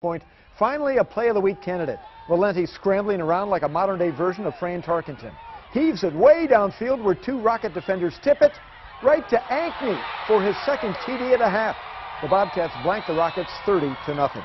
point. Finally, a play of the week candidate. Valenti scrambling around like a modern-day version of Fran Tarkenton. Heaves it way downfield where two Rocket defenders tip it right to Ankney for his second TD and a half. The Bobcats blank the Rockets 30 to nothing.